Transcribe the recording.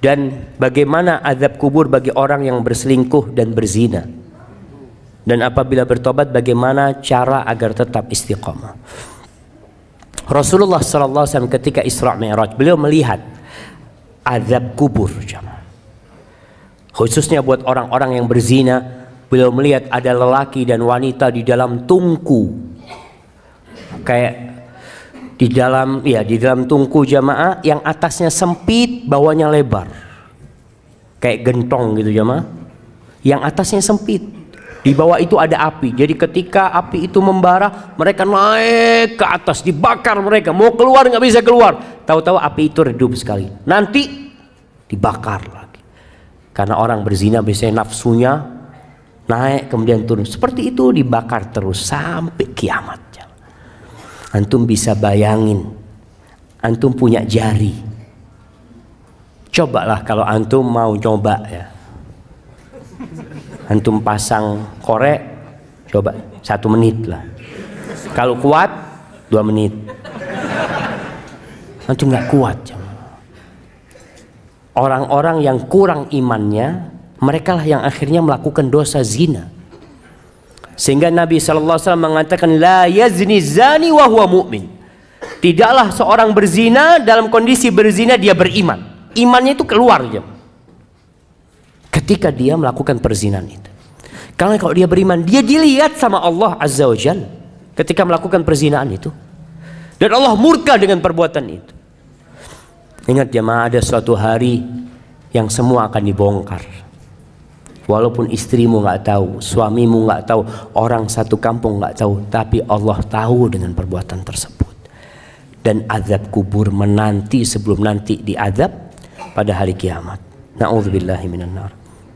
dan bagaimana azab kubur bagi orang yang berselingkuh dan berzina. Dan apabila bertobat bagaimana cara agar tetap istiqamah. Rasulullah wasallam ketika Isra Mi'raj beliau melihat azab kubur. Khususnya buat orang-orang yang berzina, beliau melihat ada lelaki dan wanita di dalam tungku. Kayak di dalam ya di dalam tungku jamaah yang atasnya sempit, bawahnya lebar. Kayak gentong gitu jamaah. Yang atasnya sempit. Di bawah itu ada api. Jadi ketika api itu membara, mereka naik ke atas, dibakar mereka. Mau keluar nggak bisa keluar. Tahu-tahu api itu redup sekali. Nanti dibakar lagi. Karena orang berzina biasanya nafsunya naik kemudian turun. Seperti itu dibakar terus sampai kiamat. Antum bisa bayangin, antum punya jari. Cobalah kalau antum mau coba ya. Antum pasang korek, coba satu menit lah. Kalau kuat, dua menit. Antum nggak kuat. Orang-orang yang kurang imannya, mereka lah yang akhirnya melakukan dosa zina. Sehingga Nabi SAW mengatakan la yazni zani wa huwa mu'min. Tidaklah seorang berzina dalam kondisi berzina dia beriman. Imannya itu keluar aja. Ketika dia melakukan perzinahan itu. Karena kalau dia beriman, dia dilihat sama Allah Azza wa Jal ketika melakukan perzinahan itu. Dan Allah murka dengan perbuatan itu. Ingat jemaah ada suatu hari yang semua akan dibongkar. Walaupun istrimu nggak tahu, suamimu nggak tahu, orang satu kampung nggak tahu, tapi Allah tahu dengan perbuatan tersebut. Dan azab kubur menanti sebelum nanti diazab pada hari kiamat. Nauzubillahi nar.